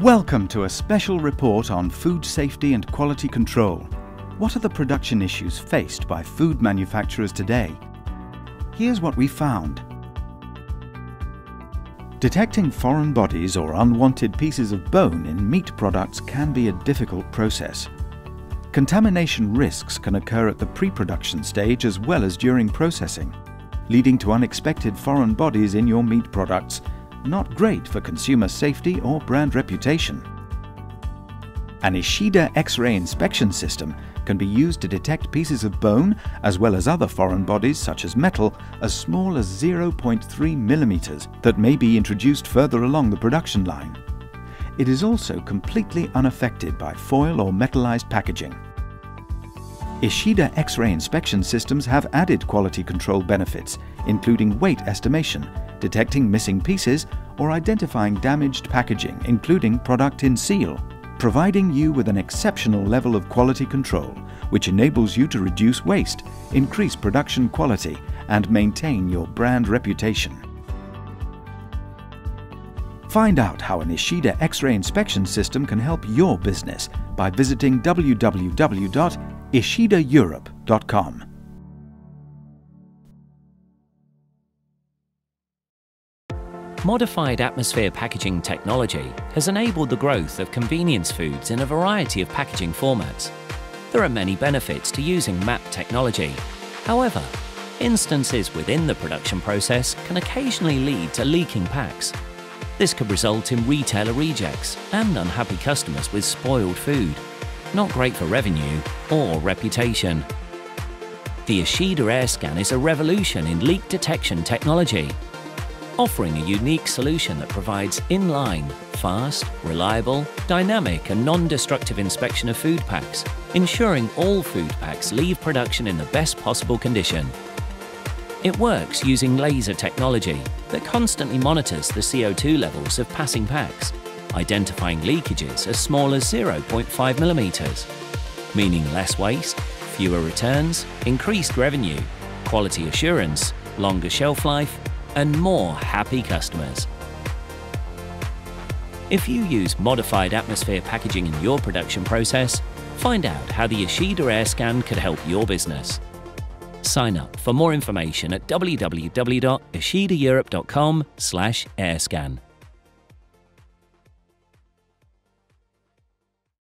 Welcome to a special report on food safety and quality control. What are the production issues faced by food manufacturers today? Here's what we found. Detecting foreign bodies or unwanted pieces of bone in meat products can be a difficult process. Contamination risks can occur at the pre-production stage as well as during processing, leading to unexpected foreign bodies in your meat products not great for consumer safety or brand reputation. An Ishida X-ray inspection system can be used to detect pieces of bone as well as other foreign bodies such as metal as small as 0.3 millimeters that may be introduced further along the production line. It is also completely unaffected by foil or metallized packaging. Ishida X-ray inspection systems have added quality control benefits, including weight estimation, detecting missing pieces, or identifying damaged packaging, including product in seal, providing you with an exceptional level of quality control, which enables you to reduce waste, increase production quality, and maintain your brand reputation. Find out how an Ishida X-ray inspection system can help your business by visiting www.ishidaeurope.com. Modified atmosphere packaging technology has enabled the growth of convenience foods in a variety of packaging formats. There are many benefits to using MAP technology. However, instances within the production process can occasionally lead to leaking packs. This could result in retailer rejects and unhappy customers with spoiled food. Not great for revenue or reputation. The Ishida AirScan is a revolution in leak detection technology offering a unique solution that provides inline, fast, reliable, dynamic and non-destructive inspection of food packs, ensuring all food packs leave production in the best possible condition. It works using laser technology that constantly monitors the CO2 levels of passing packs, identifying leakages as small as 0.5 millimeters, meaning less waste, fewer returns, increased revenue, quality assurance, longer shelf life, and more happy customers. If you use modified atmosphere packaging in your production process, find out how the Ishida AirScan could help your business. Sign up for more information at www.ishidaeurope.com/airscan.